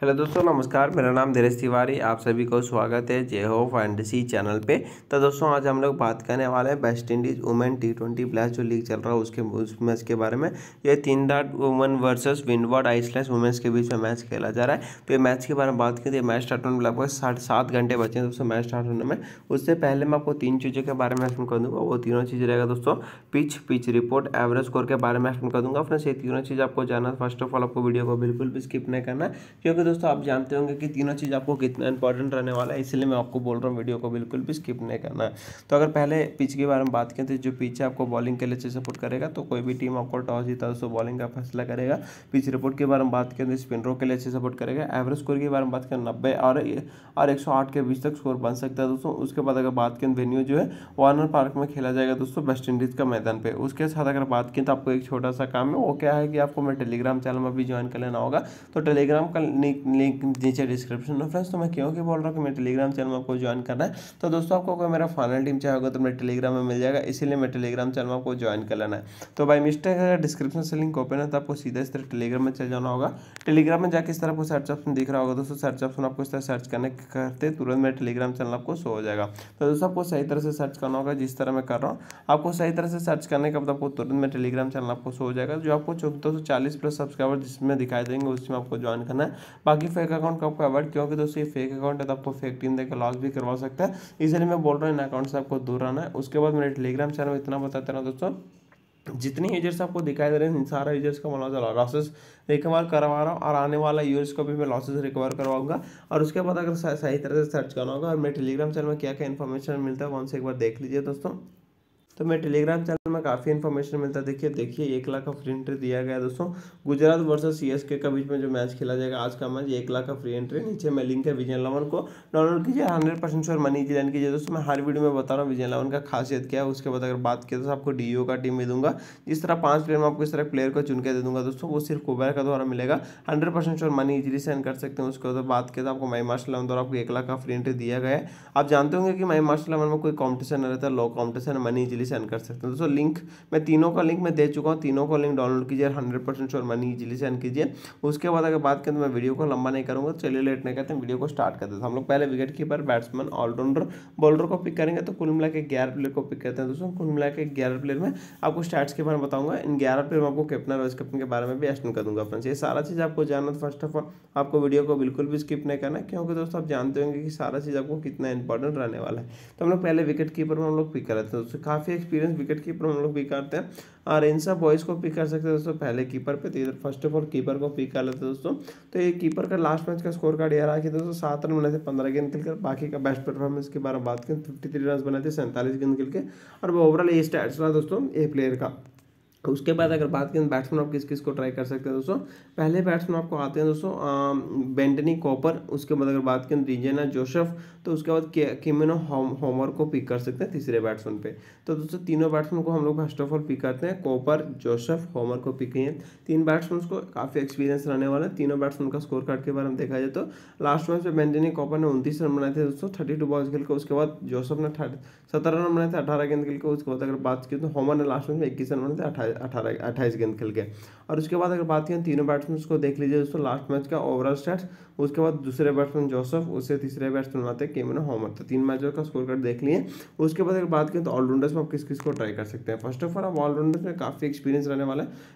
Hello दोस्तों, नमस्कार। मेरा नाम धीरज तिवारी। आप सभी को स्वागत है जे हो फैंटेसी चैनल पे। तो दोस्तों, आज हम लोग बात करने वाले हैं West Indies women T twenty plus जो लीग चल रहा है, उसके उस मैच के बारे में। ये तीन dot women versus Windward Island women's के बीच में मैच खेला जा रहा है। तो ये मैच के बारे में बात करें मैच स्टार्ट होने लगभग साठ सात घंटे बचे हैं दोस्तों मैच स्टार्ट होने में। उससे पहले मैं आपको तीन चीज़ों के बारे में एक्सप्लेन कर दूँगा, वो तीनों चीज़ रहेगा दोस्तों। Pitch pitch report, average score के बारे में एक्सप्लेन कर दूँगा। अपने ये तीनों चीज़ आपको जाना फ़र्स्ट ऑफ़ ऑल, आपको वीडियो को बिल्कुल भी स्किप नहीं करना क्योंकि दोस्तों, आप जानते होंगे कि तीनों चीज़ आपको कितना इंपॉर्टेंट रहने वाला है, इसलिए मैं आपको बोल रहा हूँ वीडियो को बिल्कुल भी स्किप नहीं करना। है तो अगर पहले पिच के बारे में बात करें तो जो पिच आपको बॉलिंग के लिए अच्छे सपोर्ट करेगा तो कोई भी टीम आपको टॉस जीता तो बॉलिंग का फैसला करेगा। पिच रिपोर्ट के बारे में बात करें तो स्पिनरों के लिए अच्छे सपोर्ट करेगा। एवरेज स्कोर के बारे में बात करें, नब्बे और और एक सौ आठ के बीच तक स्कोर बन सकता है दोस्तों। उसके बाद अगर बात करें वेन्यू जो है वार्नर पार्क में खेला जाएगा दोस्तों वेस्ट इंडीज़ का मैदान पे। उसके साथ अगर बात करें तो आपको एक छोटा सा काम है, वो क्या है कि आपको मैं टेलीग्राम चैनल में भी ज्वाइन कर लेना होगा। तो टेलीग्राम का लिंक लिंक लिंक नीचे डिस्क्रिप्शन में। फ्रेंड्स तो मैं क्यों क्यों बोल रहा हूँ कि मैं टेलीग्राम चैनल में आपको ज्वाइन करना है तो दोस्तों आपको अगर मेरा फाइनल टीम चाहेगा तो मेरे टेलीग्राम में मिल जाएगा, इसीलिए मैं टेलीग्राम चैनल आपको ज्वाइन कर लेना है। तो बाई मिस्टेक अगर डिस्क्रिप्शन से लिंक ओपन है तो आपको सीधा इस तरह टेलीग्राम में चल जाना होगा। टेलीग्राम में जाकर इस तरह आपको सर्च ऑप्शन दिख रहा होगा, दोस्तों सर्च ऑप्शन आपको इस तरह सर्च करने करते तुरंत मेरे टेलीग्राम चैनल आपको शो हो जाएगा। तो दोस्तों आपको सही तरह से सर्च करना होगा, जिस तरह मैं कर रहा हूँ, आपको सही तरह से सर्च करने के बाद आपको तुरंत मेरे टेलीग्राम चैनल आपको शो हो जाएगा, जो आपको चौदह सौ चालीस प्लस सब्सक्राइबर जिसमें दिखाई देंगे, उसमें आपको ज्वाइन करना है। बाकी फेक अकाउंट का आपको अवॉइड क्योंकि दोस्तों ये फेक अकाउंट है तो आपको फेक टीम देकर लॉस भी करवा सकता है। इसलिए मैं बोल रहा हूँ, इन अकाउंट से आपको दूर रहना है। उसके बाद मेरे टेलीग्राम चैनल में इतना बताते रहा दोस्तों, जितने यूज़र्स आपको दिखाई दे रहे हैं, इन सारे यूज़र्स का मैं लॉसेस रिकवर करवा रहा हूँ, और आने वाला यूज़र्स को भी मैं लॉसेस रिकवर करवाऊँगा। और उसके बाद अगर सही तरह से सर्च करना होगा, और मेरे टेलीग्राम चैनल में क्या क्या इन्फॉर्मेशन मिलता है कौन से एक बार देख लीजिए दोस्तों। तो मैं टेलीग्राम चैनल में काफ़ी इन्फॉर्मेशन मिलता है। देखिए देखिए, एक लाख का फ्री एंट्री दिया गया दोस्तों। गुजरात वर्सेस सीएसके के बीच में जो मैच खेला जाएगा, आज का मैच एक लाख का फ्री एंट्री नीचे मैं लिंक है विजय लवन को। डाउनलोड कीजिए hundred percent sure money land कीजिए। दोस्तों, मैं हर वीडियो में बता रहा हूँ विजय लवन का खासियत क्या है। उसके बाद अगर बात किया तो आपको डीओ का टीम भी दूँगा। जिस तरह पाँच प्लेयर में आपको इस तरह प्लेयर को चुन के दे दूँगा दोस्तों, वो सिर्फ़ कुबैर का द्वारा मिलेगा। Hundred percent sure money easily send कर सकते हैं। उसके बाद बात किया तो आपको माई मार्शल लवन द्वारा आपको एक लाख का फ्री एंट्री दिया गया है। आप जानते होंगे कि माई मार्शल लवन में कोई कॉम्पिटिशन रहता। Low competition money easily send कर सकते हैं। दोस्तों लिंक मैं तीनों का लिंक मैं दे चुका हूँ। तीनों का लिंक डाउनलोड कीजिए hundred percent sure money easily send कीजिए। उसके बाद अगर बात करें तो मैं वीडियो को लंबा नहीं करूँगा चलिए लेट नहीं करते वीडियो को स्टार्ट करते हैं। हम लोग पहले wicket keeper batsman allrounder bowler को पिक करेंगे तो कुल मिला के ग्यारह प्लेयर को पिक करते हैं। दोस्तों, कुल मिला के ग्यारह प्लेयर में आपको स्टार्ट के बारे में बताऊँगा। इन ग्यारह प्लेयर में आपको कैप्टन और वाइस कैप्टन के बारे में भी एक्सप्लेन कर दूँगा फ्रेंड्स ये सारा चीज़ आपको जानना फ़र्स्ट ऑफ़ ऑल आपको वीडियो को बिल्कुल भी स्किप नहीं करना, क्योंकि दोस्तों आप जानते होंगे कि सारा चीज़ आपको कितना इंपॉर्टेंट रहने वाला है। तो हम लोग पहले विकेट कीपर में हम लोग पिक कर रहे थे दोस्तों, काफ़ी एक्सपीरियंस विकेट कीपर हम लोग पिक करते हैं। और इन सब बॉयज़ को पिक कर सकते हैं दोस्तों, पहले कीपर पे। तो इधर फ़र्स्ट ऑफ़ ऑल कीपर को पिक कर लेते हैं दोस्तों। तो ये कीपर का लास्ट मैच का स्कोर कार्ड यार कि दोस्तों, सात रन बनाए थे, पंद्रह गेंद खेल कर। बाकी का बेस्ट परफॉर्मेंस के बारे में बात करें फिफ्टी थ्री रन बनाए थे, सैंतालीस गेंद खेल के। और वो ओवरऑल ये स्टैट्स रहा दोस्तों ए प्लेयर का। उसके बाद अगर बात करें बैट्समैन आप किस किस को ट्राई कर सकते हैं दोस्तों, पहले बैट्समैन आपको आते हैं दोस्तों बेंटनी कॉपर, उसके बाद अगर बात करें रिजेना जोसेफ तो उसके बाद किमिनो होमर को पिक कर सकते हैं तीसरे बैट्समैन पे। तो दोस्तों, तीनों बैट्समैन को हम लोग फ़र्स्ट ऑफ़ ऑल पिक करते हैं, कॉपर जोसेफ होमर को पिक किए। तीन बैट्समैन को काफ़ी एक्सपीरियंस रहने वाला है, तीनों बैट्समैन का स्कोर कार्ड के बारे में देखा जाए तो। लास्ट मैच में बेंटनी कॉपर ने उनतीस रन बनाए थे दोस्तों थर्टी टू बॉल्स खेल के, उसके बाद जोसेफ ने सत्रह रन बनाए थे, अठारह गेंद खेल के, उसके बाद अगर बात की तो होमर ने लास्ट मैच में इक्कीस रन बनाए थे अठारह, अट्ठाईस गेंद खेल के और उसके बाद अगर बात करें तीनों बैट्समैन को देख लीजिए दोस्तों लास्ट मैच का ओवरऑल स्टैट्स उसके बाद दूसरे बैट्समैन जोसफ उससे तीसरे बैट्समैन बनाते हैं केमिनो होमर तो तीन मैचों का स्कोर कार्ड देख लिए। उसके बाद अगर बात करें तो ऑलराउंडर्स में आप किस किस को ट्राई कर सकते हैं? फ़र्स्ट ऑफ़ ऑल आप ऑलराउंडर्स में काफ़ी एक्सपीरियंस रहने वाला है।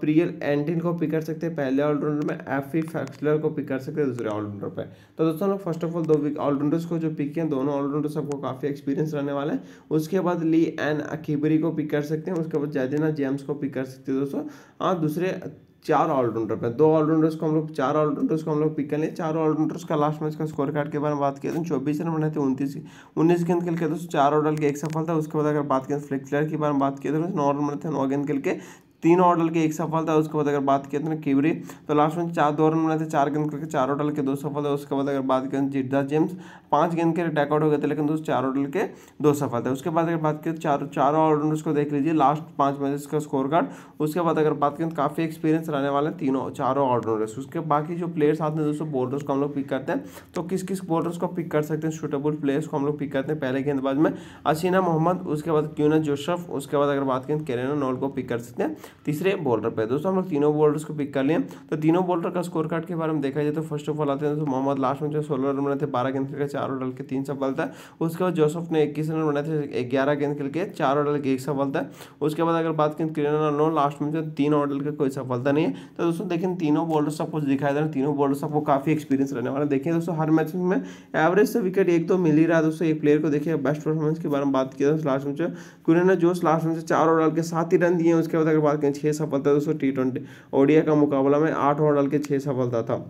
प्रियल एंटिन को पिक कर सकते हैं। पहले ऑलराउंडर में एफ़ फैक्सलर को पिक कर सकते हैं दूसरे ऑलराउंडर पर तो दोस्तों लोग फ़र्स्ट ऑफ़ ऑल दो ऑलराउंडर्स को जो पिक किए दोनों ऑलराउंडर्स आपको काफ़ी एक्सपीरियंस रहने वाला है। उसके बाद ली एन अकीबरी को पिक कर सकते हैं। उसके बाद जैदिना जेम्स को पिक कर सकते हैं दोस्तों। दूसरे चार ऑलराउंडर पे दो ऑलराउंडर्स को हम लोग, चार ऑलराउंडर्स को हम लोग पिक कर लिए चार ऑलराउंडर्स का लास्ट मैच का स्कोर कार्ड के बारे में बात किया था, चौबीस रन बनाए थे, उनतीस उन्नीस गेंद खेल के दोस्तों, चार ऑर्डर के एक सफलता उसके बाद अगर बात करें फ्लिक प्लेयर के बारे में बात किया तो नौ रन बने थे, नौ गेंद खेल के तीन ऑर्डर के एक सफलता उसके बाद अगर बात किया तो किबरी तो लास्ट में चार दो रन बनाए थे, चार गेंद करके चार ऑर्डर के दो सफलता उसके बाद अगर बात करें जिद्दा जेम्स, पाँच गेंद के टैकआउट हो गए थे, लेकिन दोस्तों चार ऑर्डर के दो सफलता उसके बाद अगर बात करें चार, चारों ऑर्डर को देख लीजिए लास्ट पाँच मैचेस का स्कोर कार्ड उसके बाद अगर बात करें काफ़ी एक्सपीरियंस रहने वाले हैं तीनों, चारों ऑलराउंडर्स उसके बाकी जो प्लेयर्स आते हैं दोस्तों बॉलर्स को हम लोग पिक करते हैं तो किस किस बॉलर्स को पिक कर सकते हैं? सुटेबल प्लेयर्स को हम लोग पिक करते हैं पहले गेंदबाज में। असीना मोहम्मद, उसके बाद क्यूना जोशफ, उसके बाद अगर बात करें केरेना नॉल को पिक कर सकते हैं। तीसरे बॉलर पे। दोस्तों, हम लोग तीनों बॉलर्स को पिक कर लिए। तो तीनों बॉलर का स्कोर कार्ड के बारे में देखा जाए तो फ़र्स्ट ऑफ़ ऑल आते हैं तो मोहम्मद लास्ट में जो सोलह रन बने थे, बारह गेंद खेल के, चार चारों डाल के, तीन सफलता उसके बाद जोसफ ने इक्कीस रन बनाए थे ग्यारह गेंद खेल के, चारों डाल के, एक सफलता उसके बाद अगर बात करें किरण नो लास्ट में जो तीन ऑर्डर के, कोई सफलता नहीं है। तो दोस्तों देखें तीनों बॉलर्स आपको दिखाई दे रहे हैं। तीनों बॉलर्स आपको काफ़ी एक्सपीरियंस रहने वाला देखिए दोस्तों, हर मैच में एवरेज से विकेट एक तो मिल ही रहा है। दोस्तों, एक प्लेयर को देखिए बेस्ट परफॉर्मेंस के बारे में बात किया लास्ट में ने जोश लास्ट में से चार ओवर के सात ही रन दिए उसके बाद अगर बात करें छह सफलता दोस्तों टी ट्वेंटी ओडिया का मुकाबला में आठ ओवर डाल के छह सफलता था।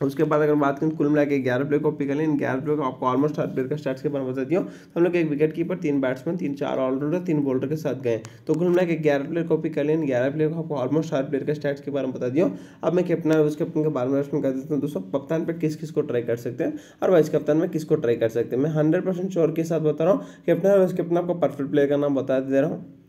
उसके बाद अगर बात करें कुल मिला के ग्यारह प्लेयर को पिक कर इन ग्यारह प्लेयर को आपको ऑलमोस्ट हर प्लेयर का स्टार्ट के बारे में बताती हूँ हम लोग एक विकेट कीपर तीन बैट्समैन तीन चार ऑलराउंडर तीन बॉलर के साथ गए। तो कुल मिला के ग्यारह प्लेयर को पिक कर लें ग्यारह प्लेयर को आपको ऑलमोस्ट हर प्लेयर के स्टार्ट के बारे में बता दिया। अब मैं कैप्टन और कैप्टन के बारे में कर देता हूँ। दोस्तों, कप्तान पर किस किस को ट्राई कर सकते हैं और वाइस कप्तान में किसको ट्राई कर सकते हैं? मैं हंड्रेड परसेंट श्योर के साथ बता रहा हूँ। कैप्टन और वाइस कैप्टन आपको परफेक्ट प्लेयर का नाम बता दे रहा हूँ।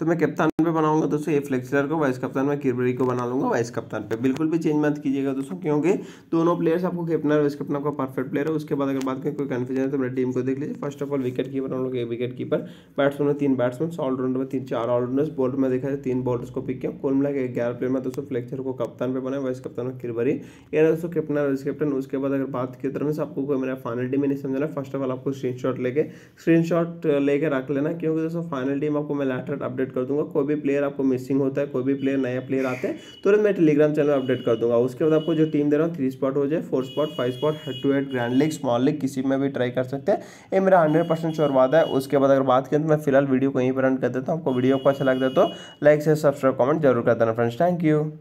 तो मैं कप्तान पे बनाऊँगा दोस्तों, ये फ्लेक्सलर को, वाइस कप्तान में किरबरी को बना लूँगा, वाइस कप्तान पे। बिल्कुल भी चेंज मत कीजिएगा दोस्तों, क्योंकि दोनों प्लेयर्स आपको कैप्टन और वाइस कप्तान आपका परफेक्ट प्लेयर है। उसके बाद अगर बात करें, कोई कन्फ्यूज़न है तो मेरे टीम को देख लीजिए। First of all wicket keeper हम लोग एक विकेट कीपर बैट्समैन में तीन बैट्समैन ऑलराउंडर में तीन, चार ऑलराउंडर्स बॉलर में देखा जाए, तीन बॉलर्स को पिक किया। कुल मिला के ग्यारह प्लेयर में दोस्तों फ्लेक्चर को कप्तान पे बनाया, वाइस कप्तान में किरबरी। ये दोस्तों कैप्टन और वाइस कैप्टन उसके बाद अगर बात की तरफ़ से, आपको मेरा फाइनल टीम नहीं समझना। फ़र्स्ट ऑफ़ ऑल आपको स्क्रीन लेके स्क्रीन लेके रख लेना, क्योंकि दोस्तों फाइनल टीम आपको मैं लेटर अपडेट कर दूँगा। कोई भी प्लेयर आपको मिसिंग होता है, कोई भी प्लेयर नया प्लेयर आते हैं, तुरंत मैं टेलीग्राम चैनल अपडेट कर दूँगा। उसके बाद आपको जो टीम दे रहा हूँ थ्री स्पॉट हो जाए four spot five spot head to head grand league small league किसी में भी ट्राई कर सकते हैं। ये मेरा हंड्रेड परसेंट श्योर है। उसके बाद अगर बात करें तो मैं फ़िलहाल वीडियो को यहीं पर रन कर देता हूँ। आपको वीडियो को अच्छा लगता है तो लाइक से सब्सक्राइब कमेंट ज़रूर कर देना फ्रेंड्स थैंक यू